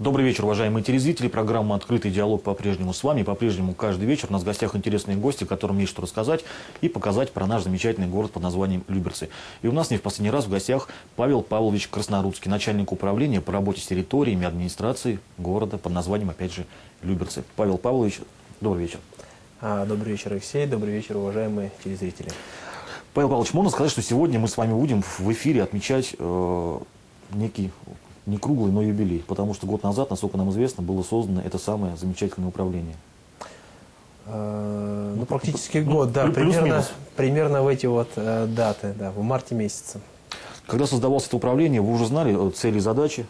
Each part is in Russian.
Добрый вечер, уважаемые телезрители. Программа «Открытый диалог» по-прежнему с вами. По-прежнему каждый вечер у нас в гостях интересные гости, которым есть что рассказать и показать про наш замечательный город под названием Люберцы. И у нас не в последний раз в гостях Павел Павлович Краснорудский, начальник управления по работе с территориями администрации города под названием, опять же, Люберцы. Павел Павлович, добрый вечер. А, добрый вечер, Алексей. Добрый вечер, уважаемые телезрители. Павел Павлович, можно сказать, что сегодня мы с вами будем в эфире отмечать э, некий не круглый, но юбилей, потому что год назад, насколько нам известно, было создано это самое замечательное управление. Э, ну, практически год, да, примерно, примерно в эти вот э, даты, да, в марте месяце. Когда создавалось это управление, вы уже знали э, цели и задачи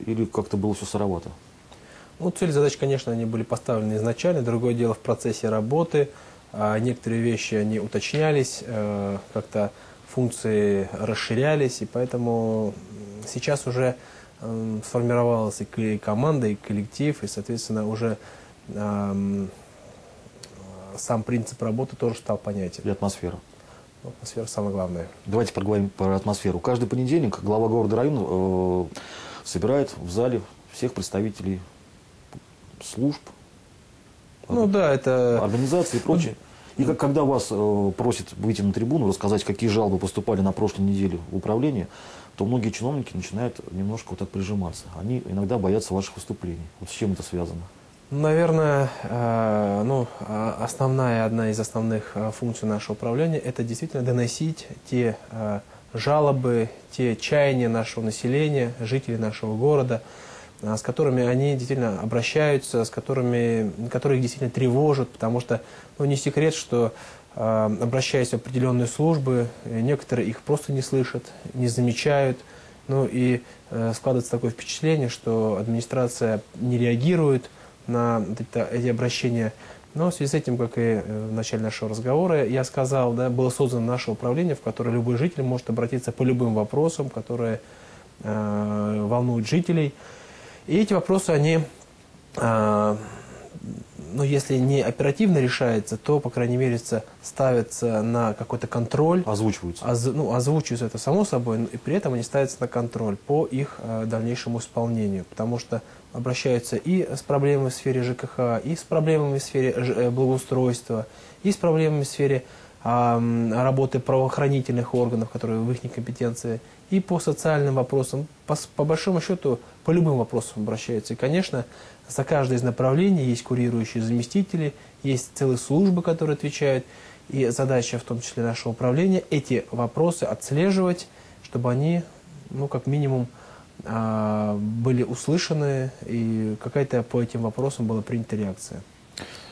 или как-то было все сыровато? Ну, цели и задачи, конечно, они были поставлены изначально. Другое дело в процессе работы. А некоторые вещи, они уточнялись, э, как-то функции расширялись, и поэтому сейчас уже Эм, сформировалась и команда, и коллектив, и, соответственно, уже эм, сам принцип работы тоже стал понятен. И атмосфера. Ну, атмосфера самое главное. Давайте поговорим про атмосферу. Каждый понедельник глава города района э, собирает в зале всех представителей служб, ну, да, это... организаций и прочее. И как, когда вас э, просят выйти на трибуну, рассказать, какие жалобы поступали на прошлой неделе в управление, то многие чиновники начинают немножко вот так прижиматься. Они иногда боятся ваших выступлений. Вот с чем это связано? Наверное, э, ну, а, основная, одна из основных э, функций нашего управления – это действительно доносить те э, жалобы, те чаяния нашего населения, жителей нашего города, э, с которыми они действительно обращаются, с которыми, которые их действительно тревожат, потому что ну, не секрет, что а, обращаясь в определенные службы, некоторые их просто не слышат, не замечают. Ну и э, складывается такое впечатление, что администрация не реагирует на эти обращения. Но в связи с этим, как и э, в начале нашего разговора я сказал, да, было создано наше управление, в которое любой житель может обратиться по любым вопросам, которые э, волнуют жителей. И эти вопросы, они э, ну, если не оперативно решается, то, по крайней мере, ставится на какой-то контроль. Озвучиваются. Оз, ну, озвучиваются это само собой, но и при этом они ставятся на контроль по их э, дальнейшему исполнению. Потому что обращаются и с проблемами в сфере ЖКХ, и с проблемами в сфере э, благоустройства, и с проблемами в сфере работы правоохранительных органов, которые в их компетенции, и по социальным вопросам. По, по большому счету, по любым вопросам обращаются. И, конечно, за каждое из направлений есть курирующие заместители, есть целые службы, которые отвечают. И задача, в том числе нашего управления, эти вопросы отслеживать, чтобы они, ну, как минимум, а, были услышаны и какая-то по этим вопросам была принята реакция.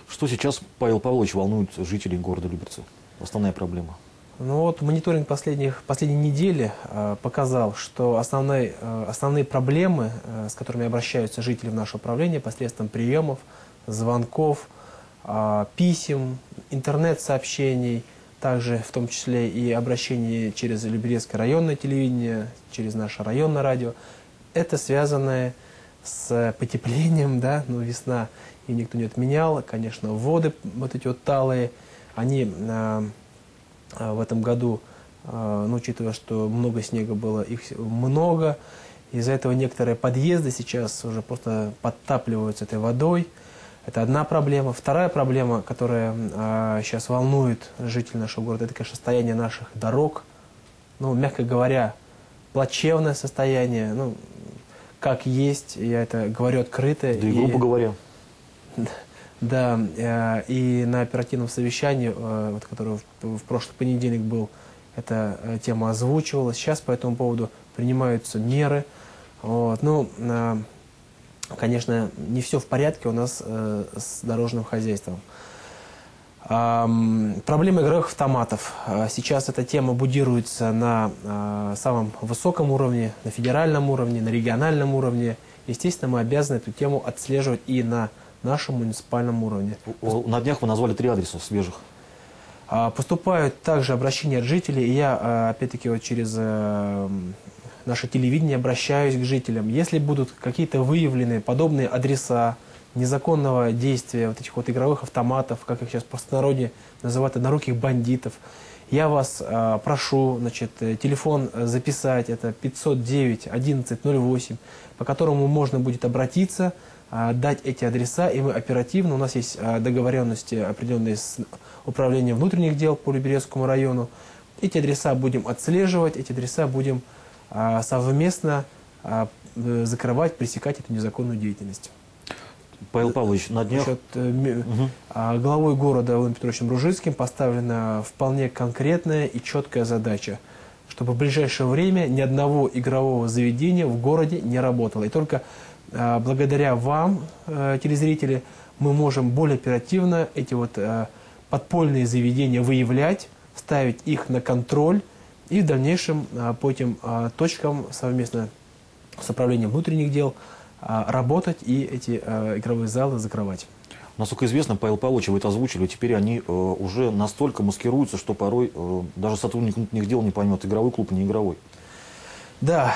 Что сейчас, Павел Павлович, волнует жителей города Люберцы? Основная проблема? Ну вот мониторинг последних, последней недели э, показал, что основные, э, основные проблемы, э, с которыми обращаются жители в наше управление посредством приемов, звонков, э, писем, интернет-сообщений, также в том числе и обращений через Люберецкое районное телевидение, через наше районное радио, это связанное с потеплением, да, ну весна и никто не отменял, конечно, воды вот эти вот талые, они... Э, в этом году, а, ну, учитывая, что много снега было, их много. Из-за этого некоторые подъезды сейчас уже просто подтапливаются этой водой. Это одна проблема. Вторая проблема, которая а, сейчас волнует жителей нашего города, это, конечно, состояние наших дорог. Ну, мягко говоря, плачевное состояние. Ну, как есть, я это говорю открыто. Да и грубо и, говоря. Да, э, и на оперативном совещании, э, вот, которое в прошлый понедельник был, эта э, тема озвучивалась. Сейчас по этому поводу принимаются меры. Вот. Ну, конечно, не все в порядке у нас с дорожным хозяйством. Проблема игровых автоматов. Сейчас эта тема будируется на самом высоком уровне, на федеральном уровне, на региональном уровне. Естественно, мы обязаны эту тему отслеживать и на нашем муниципальном уровне. На днях вы назвали три адреса свежих. А, поступают также обращения от жителей, и я, а, опять-таки, вот через э, наше телевидение обращаюсь к жителям. Если будут какие-то выявлены подобные адреса незаконного действия вот этих вот игровых автоматов, как их сейчас в простонародье называют, одноруких бандитов, Я вас э, прошу, значит, э, телефон записать, это 509 1108, по которому можно будет обратиться, э, дать эти адреса, и мы оперативно, у нас есть э, договоренности определенные с Управлением внутренних дел по Люберецкому району, эти адреса будем отслеживать, эти адреса будем э, совместно э, закрывать, пресекать эту незаконную деятельность. Павел Павлович, на днях... Значит, э, ме- а, главой города Владимиром Петровичем Ружицким поставлена вполне конкретная и четкая задача, чтобы в ближайшее время ни одного игрового заведения в городе не работало. И только а, благодаря вам, э, телезрители, мы можем более оперативно эти вот э, подпольные заведения выявлять, ставить их на контроль и в дальнейшем по этим точкам совместно с управлением внутренних дел работать и эти игровые залы закрывать. Насколько известно, Павел Павлович, вы это озвучили, теперь они э, уже настолько маскируются, что порой э, даже сотрудник внутренних дел не поймет, игровой клуб, не игровой. Да,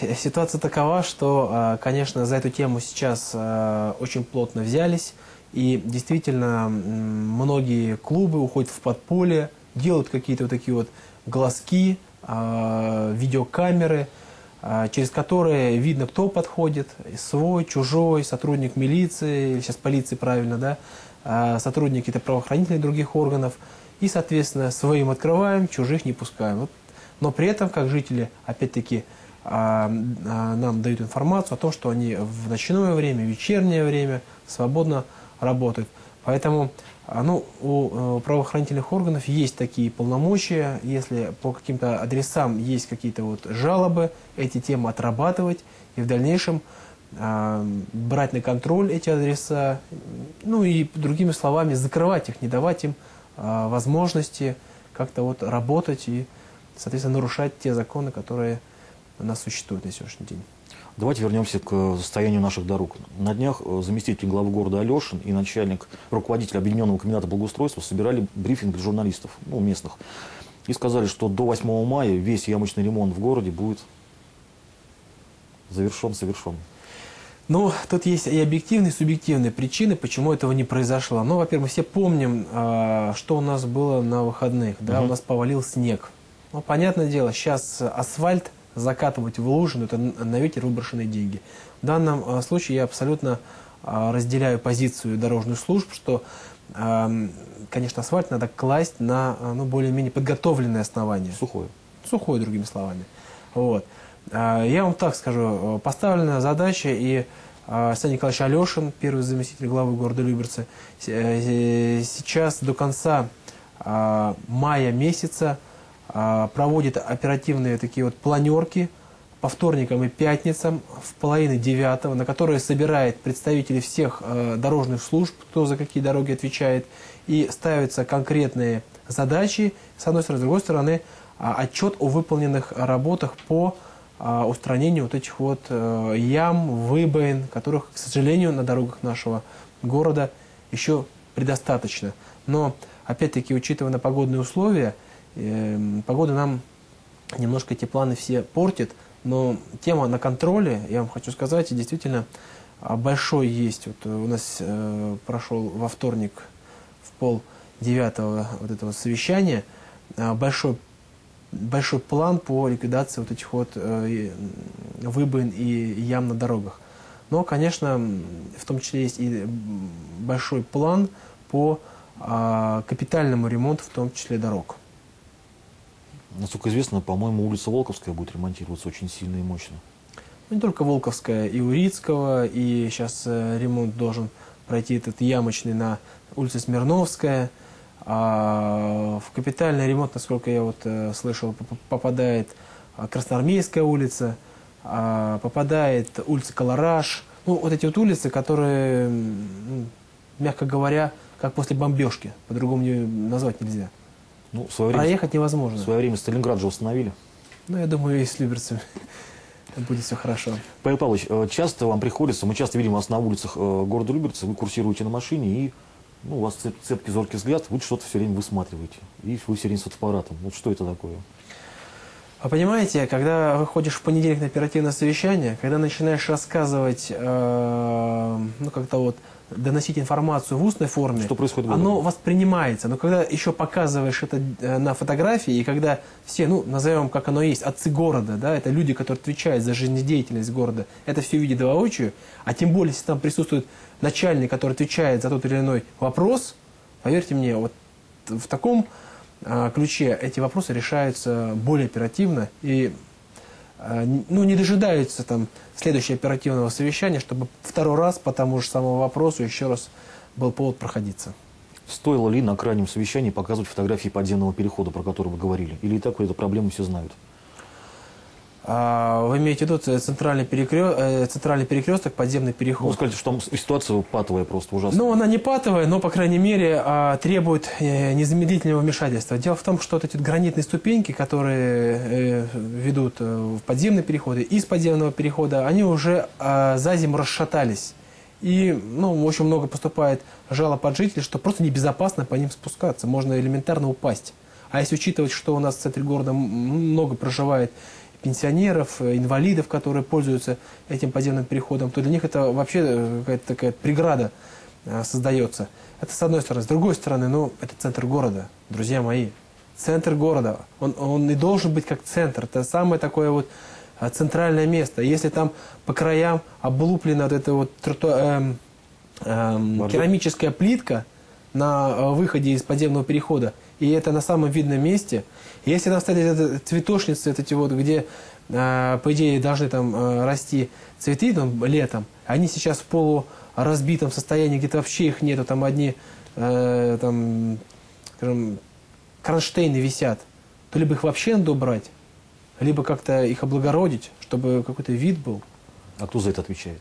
э, ситуация такова, что, э, конечно, за эту тему сейчас э, очень плотно взялись. И действительно, многие клубы уходят в подполье, делают какие-то вот такие вот глазки, видеокамеры, через которые видно, кто подходит, свой, чужой, сотрудник милиции, или сейчас полиции правильно, да, э, сотрудник каких-то правоохранительных других органов. И, соответственно, своим открываем, чужих не пускаем. Вот но при этом, как жители, опять-таки, а, а, нам дают информацию о том, что они в ночное время, вечернее время свободно работают. Поэтому а, ну, у э, правоохранительных органов есть такие полномочия, если по каким-то адресам есть какие-то вот жалобы, эти темы отрабатывать и в дальнейшем а, брать на контроль эти адреса, ну и другими словами закрывать их, не давать им а, возможности как-то вот работать и, соответственно, нарушать те законы, которые у нас существуют на сегодняшний день. Давайте вернемся к э, состоянию наших дорог. На днях э, заместитель главы города Алешин и начальник, руководитель Объединенного комбината благоустройства собирали брифинг для журналистов, ну, местных. И сказали, что до 8 мая весь ямочный ремонт в городе будет завершен, совершен. Ну, тут есть и объективные, и субъективные причины, почему этого не произошло. Ну, во-первых, мы все помним, а, что у нас было на выходных. Да, Мгм. у нас повалил снег. Ну, понятное дело, сейчас асфальт закатывать в лужу, ну, это на ветер выброшенные деньги. В данном а, случае я абсолютно а, разделяю позицию дорожных служб, что, конечно, асфальт надо класть на а, ну, более-менее подготовленное основание Сухое. сухой, другими словами. Вот. Я вам так скажу, поставлена задача, и Александр Николаевич Алешин, первый заместитель главы города Люберцы, э, сейчас до конца мая месяца проводит оперативные такие вот планерки по вторникам и пятницам в половине девятого, на которые собирает представителей всех э, дорожных служб, кто за какие дороги отвечает, и ставятся конкретные задачи, с одной стороны, с другой стороны, а, отчет о выполненных работах по а, устранению вот этих вот э, ям, выбоин, которых, к сожалению, на дорогах нашего города еще предостаточно. Но, опять-таки, учитывая погодные условия, погода нам немножко эти планы все портит, но тема на контроле, я вам хочу сказать, действительно а, большой есть. Вот у нас э, прошел во вторник в пол девятого вот этого совещания а, большой большой план по ликвидации вот этих вот э, выбоин и ям на дорогах. Но, конечно, в том числе есть и большой план по а, капитальному ремонту, в том числе дорог. Насколько известно, по-моему, улица Волковская будет ремонтироваться очень сильно и мощно. Ну, не только Волковская, и Урицкого, и сейчас э, ремонт должен пройти этот ямочный на улице Смирновская. А в капитальный ремонт, насколько я вот э, слышал, поп- попадает а, Красноармейская улица, а, попадает улица Колораж. Ну, вот эти вот улицы, которые, мягко говоря, как после бомбежки, по-другому назвать нельзя. Ну, в свое время, Проехать невозможно. в свое время Сталинград же установили. Ну, я думаю, и с люберцами будет все хорошо. Павел Павлович, э, часто вам приходится, мы часто видим вас на улицах э, города Люберцы, вы курсируете на машине, и ну, у вас цеп- цепкий, зоркий взгляд, вы что-то все время высматриваете. И вы все время с фотоаппаратом. Вот что это такое? А понимаете, когда выходишь в понедельник на оперативное совещание, когда начинаешь рассказывать, э, ну как-то вот доносить информацию в устной форме, Что происходит оно воспринимается. Но когда еще показываешь это э, на фотографии, и когда все, ну, назовем как оно есть, отцы города, да, это люди, которые отвечают за жизнедеятельность города, это все видят воочию, а тем более, если там присутствует начальник, который отвечает за тот или иной вопрос, поверьте мне, вот в таком э, ключе эти вопросы решаются более оперативно и ну, не дожидаются там следующего оперативного совещания, чтобы второй раз по тому же самому вопросу еще раз был повод проходиться. Стоило ли на крайнем совещании показывать фотографии подземного перехода, про который вы говорили? Или и так эту проблему все знают? А, вы имеете в виду ц- центральный, перекрё- э, центральный перекресток, подземный переход? скажите, что там ситуация патовая просто ужасная. Ну, она не патовая, но, по крайней мере, а, требует э, незамедлительного вмешательства. Дело в том, что вот эти гранитные ступеньки, которые э, ведут э, в подземные переходы, из подземного перехода, они уже а, за зиму расшатались. И, ну, очень много поступает жалоб от жителей, что просто небезопасно по ним спускаться. Можно элементарно упасть. А если учитывать, что у нас в центре города много проживает пенсионеров, э, инвалидов, которые пользуются этим подземным переходом, то для них это вообще э, какая-то такая преграда э, создается. Это с одной стороны. С другой стороны, ну, это центр города, друзья мои. Центр города. Он, он и должен быть как центр. Это самое такое вот центральное место. Если там по краям облуплена вот эта вот троту- эм, эм, керамическая плитка на выходе из подземного перехода, и это на самом видном месте, если там стоят цветочницы, вот эти вот, где, э, по идее, должны там э, расти цветы там, летом, они сейчас в полуразбитом состоянии, где-то вообще их нету, там одни э, там, скажем, кронштейны висят, то либо их вообще надо убрать, либо как-то их облагородить, чтобы какой-то вид был. А кто за это отвечает?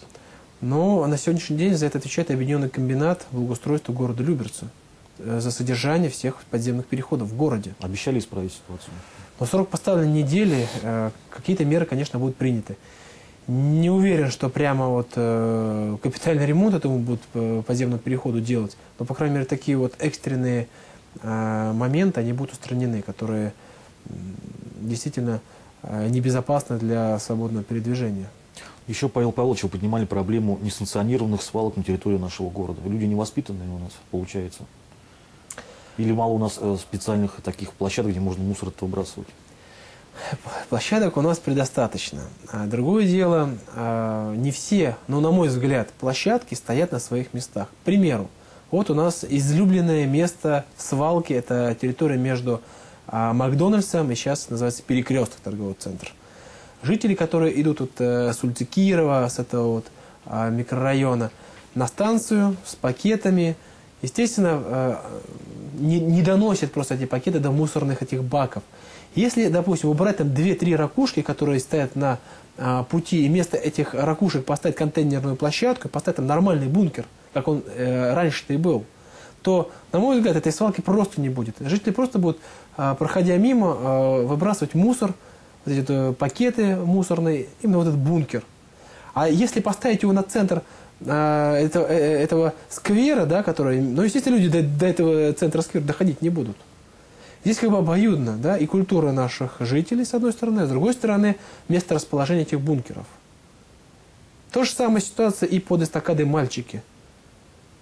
Но на сегодняшний день за это отвечает Объединенный комбинат благоустройства города Люберца за содержание всех подземных переходов в городе. Обещали исправить ситуацию? Но срок поставлен недели, э, какие-то меры, конечно, будут приняты. Не уверен, что прямо вот э, капитальный ремонт этому будут э, подземному переходу делать, но, по крайней мере, такие вот экстренные э, моменты, они будут устранены, которые действительно э, небезопасны для свободного передвижения. Еще, Павел Павлович, вы поднимали проблему несанкционированных свалок на территории нашего города. Люди невоспитанные у нас, получается. Или мало у нас э, специальных таких площадок, где можно мусор это выбрасывать? Площадок у нас предостаточно. А другое дело, а, не все, но на мой взгляд, площадки стоят на своих местах. К примеру, вот у нас излюбленное место свалки, это территория между а, Макдональдсом и сейчас называется Перекресток торговый центр. Жители, которые идут вот, э, с улицы Кирова, с этого вот микрорайона, на станцию с пакетами, естественно, не, не доносят просто эти пакеты до мусорных этих баков. Если, допустим, убрать там 2-3 ракушки, которые стоят на а, пути, и вместо этих ракушек поставить контейнерную площадку, поставить там нормальный бункер, как он э, раньше-то и был, то, на мой взгляд, этой свалки просто не будет. Жители просто будут, а, проходя мимо, а, выбрасывать мусор, вот эти э, пакеты мусорные, именно вот этот бункер. А если поставить его на центр а, этого, э, этого сквера, да, который, ну, естественно, люди до, до этого центра сквера доходить не будут. Здесь как бы обоюдно, да, и культура наших жителей, с одной стороны, а с другой стороны, место расположения этих бункеров. То же самая ситуация и под эстакадой «Мальчики».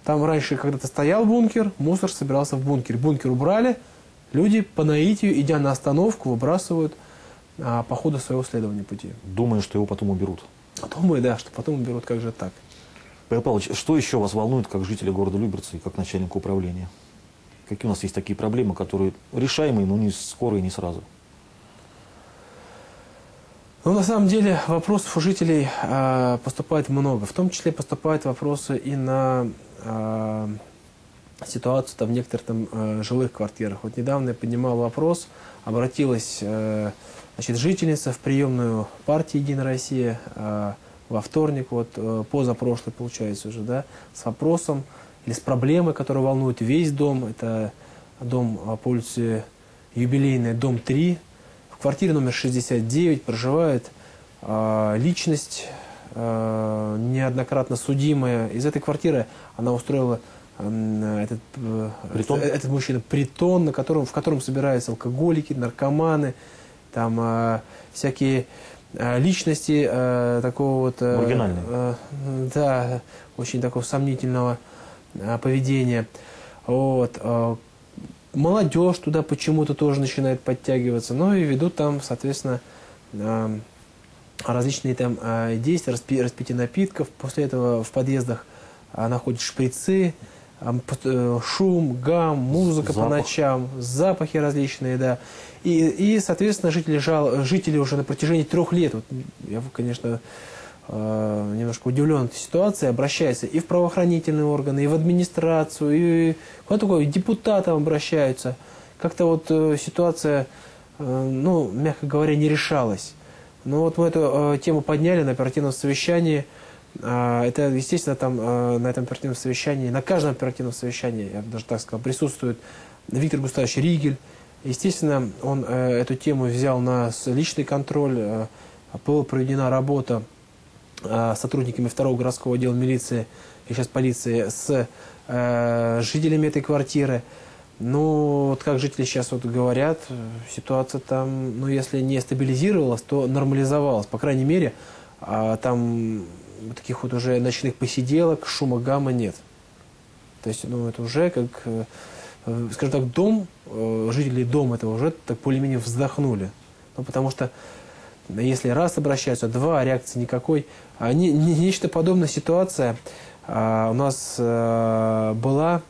Там раньше когда-то стоял бункер, мусор собирался в бункер. Бункер убрали, люди по наитию, идя на остановку, выбрасывают а, по ходу своего следования пути. Думаю, что его потом уберут. Думаю, да, что потом уберут, как же так. Павел Павлович, что еще вас волнует как жителя города Люберца и как начальника управления? Какие у нас есть такие проблемы, которые решаемые, но не скоро и не сразу? Ну, на самом деле, вопросов у жителей э, поступает много. В том числе поступают вопросы и на э, ситуацию там, в некоторых там, э, жилых квартирах. Вот недавно я поднимал вопрос, обратилась э, значит, жительница в приемную партии «Единая Россия» э, во вторник, вот, э, позапрошлый, получается уже, да, с вопросом или с проблемой, которая волнует весь дом. Это дом э, по улице Юбилейная, дом 3, в квартире номер 69 проживает э, личность, э, неоднократно судимая. Из этой квартиры она устроила э, этот, э, Притон? этот мужчина притон, на котором, в котором собираются алкоголики, наркоманы там э, всякие личности э, такого вот... Э, Маргинальные. э, да, очень такого сомнительного э, поведения. Вот. э, молодежь туда почему-то тоже начинает подтягиваться. Ну и ведут там, соответственно, э, различные там э, действия, распи- распитие напитков. После этого в подъездах э, находят шприцы, э, шум, гам, музыка по Запах. ночам, запахи различные, да. И, и соответственно, жители, жал, жители уже на протяжении трех лет, вот, я, конечно, э, немножко удивлен этой ситуацией, обращаются и в правоохранительные органы, и в администрацию, и куда такое, депутатам обращаются. Как-то вот э, ситуация, э, ну, мягко говоря, не решалась. Но вот мы эту э, тему подняли на оперативном совещании. А, Это, естественно, там э, на этом оперативном совещании, на каждом оперативном совещании, я бы даже так сказал, присутствует Виктор Густавович Ригель. Естественно, он э, эту тему взял на личный контроль. э, Была проведена работа э, сотрудниками второго городского отдела милиции и сейчас полиции с жителями этой квартиры. Ну, вот как жители сейчас вот говорят, ситуация там, ну, если не стабилизировалась, то нормализовалась. По крайней мере, а, там таких вот уже ночных посиделок, шума гамма нет. То есть, ну, это уже как, э, э, скажем так, дом, э, жители дома этого уже так более-менее вздохнули. Ну, потому что если раз обращаются, два, реакции никакой. А не- не- нечто подобная ситуация а, у нас э, была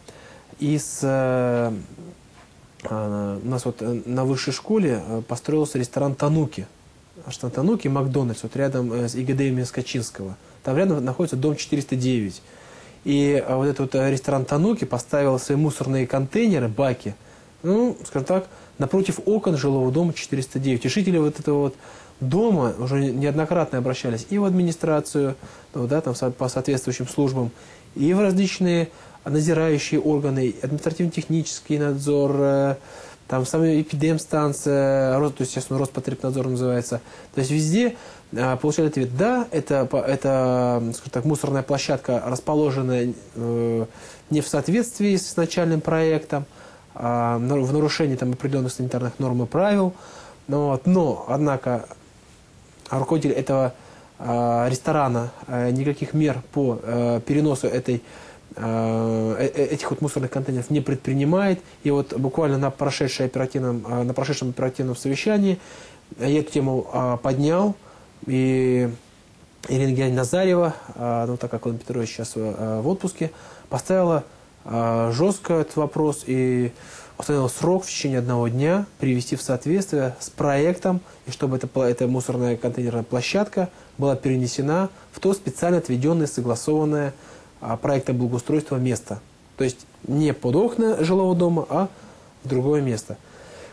и с... а, у нас вот на высшей школе построился ресторан «Тануки». Тануки Макдональдс, вот рядом э, с ИГД имени Скачинского. Там рядом находится дом 409. И э, вот этот вот э, ресторан Тануки поставил свои мусорные контейнеры, баки, ну, скажем так, напротив окон жилого дома 409. И жители вот этого вот дома уже неоднократно обращались и в администрацию, ну, да, там, по соответствующим службам, и в различные надзирающие органы, административно-технический надзор, э, там самая эпидемстанция, Рос- то есть, естественно, Роспотребнадзор называется. То есть везде а, получали ответ, да, это, это скажем так, мусорная площадка, расположенная э, не в соответствии с начальным проектом, а на- в нарушении там, определенных санитарных норм и правил. Ну, вот, но, однако, руководитель этого э, ресторана э, никаких мер по э, переносу этой, э, э- э- этих вот мусорных контейнеров не предпринимает. И вот буквально на, прошедшей оперативном, э, на прошедшем оперативном совещании я эту тему э, поднял. И Ирина Геннадьевна Назарева, э, ну, так как Владимир Петрович сейчас э, в отпуске, поставила э, жестко этот вопрос и установила срок в течение одного дня привести в соответствие с проектом, и чтобы эта, эта мусорная контейнерная площадка была перенесена в то специально отведенное, согласованное а, проектом благоустройства место. То есть не под окна жилого дома, а в другое место.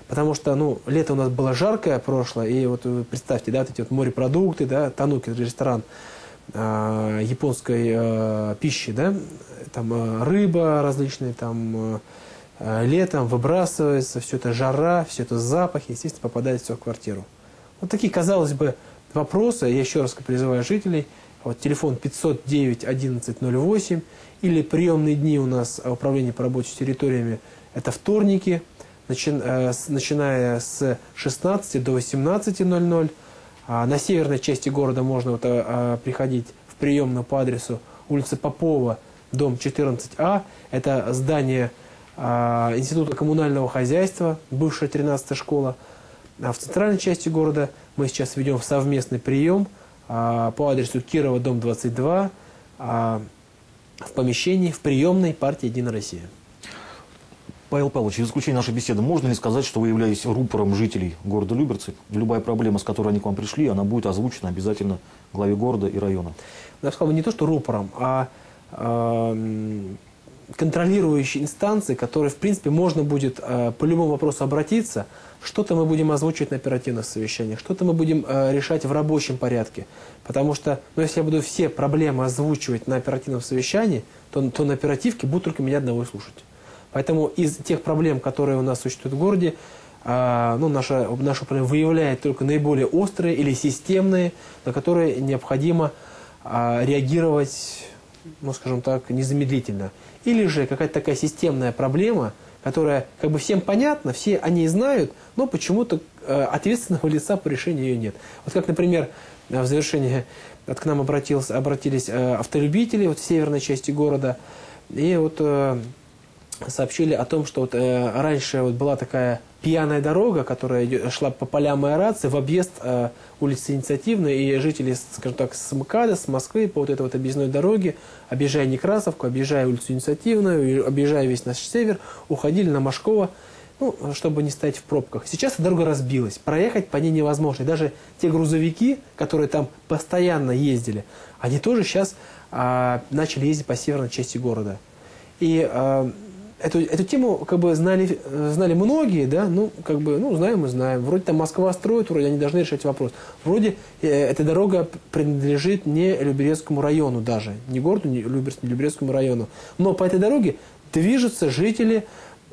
Потому что, ну, лето у нас было жаркое прошлое, и вот представьте, да, вот эти вот морепродукты, да, Тануки, ресторан а, японской а, пищи, да, там а, рыба различная, там а, летом выбрасывается, все это жара, все это запахи, естественно, попадает все в квартиру. Вот такие, казалось бы, вопросы. Я еще раз призываю жителей. Вот телефон 509 1108 или приемные дни у нас а, управление по работе с территориями. Это вторники, начи- э, начиная с 16 до 18.00. А на северной части города можно вот, а, приходить в приемную по адресу улица Попова, дом 14А. Это здание а, Института коммунального хозяйства, бывшая 13 школа. А в центральной части города мы сейчас ведем совместный прием по адресу Кирова, дом 22, а, в помещении, в приемной партии «Единая Россия». Павел Павлович, в заключение нашей беседы, можно ли сказать, что вы являетесь рупором жителей города Люберцы? Любая проблема, с которой они к вам пришли, она будет озвучена обязательно главе города и района. я бы сказал, не то что рупором, а эм, контролирующей инстанции, которой, в принципе, можно будет э, по любому вопросу обратиться. Что-то мы будем озвучивать на оперативных совещаниях, что-то мы будем э, решать в рабочем порядке. Потому что, ну, если я буду все проблемы озвучивать на оперативном совещании, то, то на оперативке будут только меня одного слушать. Поэтому из тех проблем, которые у нас существуют в городе, а, ну, наша, наша проблема выявляет только наиболее острые или системные, на которые необходимо а, реагировать, ну, скажем так, незамедлительно. Или же какая-то такая системная проблема, которая как бы всем понятна, все о ней знают, но почему-то э, ответственного лица по решению ее нет. Вот как, например, в завершение вот к нам обратился, обратились э, автолюбители вот в северной части города, и вот э, сообщили о том, что вот, э, раньше вот была такая пьяная дорога, которая шла по полям аэрации в объезд э, улицы Инициативной, и жители, скажем так, с МКАДа, с Москвы по вот этой вот объездной дороге, объезжая Некрасовку, объезжая улицу Инициативную, объезжая весь наш север, уходили на Машкова, ну, чтобы не стоять в пробках. Сейчас эта дорога разбилась, проехать по ней невозможно. И даже те грузовики, которые там постоянно ездили, они тоже сейчас а, начали ездить по северной части города. И а, эту, эту тему как бы знали, знали многие, да, ну, как бы, ну, знаем и знаем. Вроде там Москва строит, вроде они должны решать вопрос. Вроде э, эта дорога принадлежит не Люберецкому району даже, не городу, не Люберецкому, не Люберецкому району. Но по этой дороге движутся жители,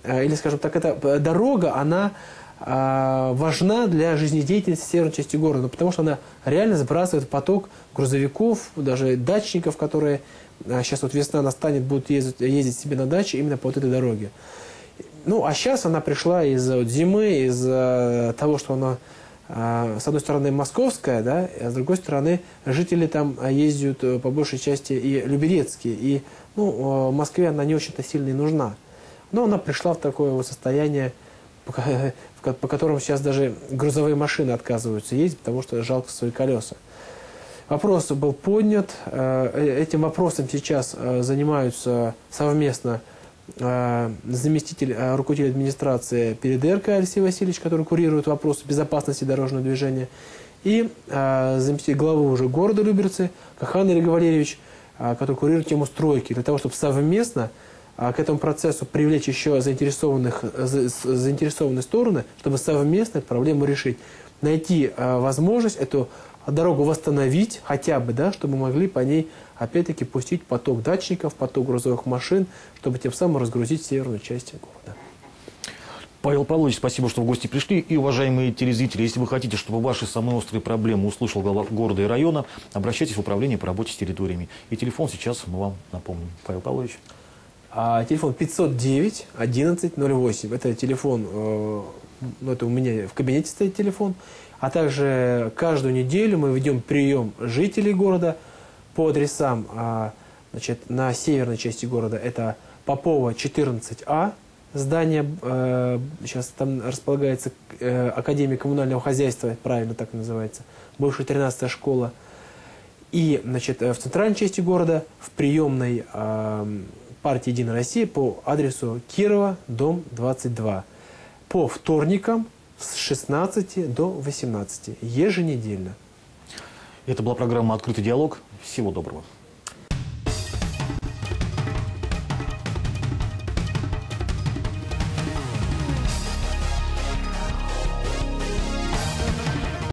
э, или, скажем так, эта э, дорога, она э, важна для жизнедеятельности северной части города, потому что она реально сбрасывает поток грузовиков, даже дачников, которые сейчас вот весна настанет, будут ездить, ездить себе на даче именно по вот этой дороге. Ну, а сейчас она пришла из-за вот зимы, из-за того, что она, а, с одной стороны, московская, да, а с другой стороны, жители там ездят э, по большей части и люберецкие. И, ну, Москве она не очень-то сильно и нужна. Но она пришла в такое вот состояние, по которому сейчас даже грузовые машины отказываются ездить, потому что жалко свои колеса. Вопрос был поднят. Э, э, этим вопросом сейчас э, занимаются совместно заместитель руководителя администрации Передерка Алексей Васильевич, который курирует вопросы безопасности дорожного движения, и заместитель главы уже города Люберцы Кахан Олег Валерьевич, который курирует тему стройки, для того, чтобы совместно к этому процессу привлечь еще заинтересованных, заинтересованные стороны, чтобы совместно эту проблему решить. Найти возможность эту дорогу восстановить хотя бы, да, чтобы могли по ней опять-таки пустить поток датчиков, поток грузовых машин, чтобы тем самым разгрузить северную часть города. Павел Павлович, спасибо, что в гости пришли. И, уважаемые телезрители, если вы хотите, чтобы ваши самые острые проблемы услышал глава города и района, обращайтесь в управление по работе с территориями. И телефон сейчас мы вам напомним. Павел Павлович. А, телефон 509 1108. Это телефон, э, ну, это у меня в кабинете стоит телефон. А также каждую неделю мы ведем прием жителей города по адресам а, значит, на северной части города. Это Попова 14А, здание, э, сейчас там располагается э, Академия коммунального хозяйства, правильно так называется, бывшая 13-я школа. И значит, в центральной части города, в приемной э, партии «Единая Россия» по адресу Кирова, дом 22. По вторникам с 16 до 18 еженедельно. Это была программа «Открытый диалог». Всего доброго.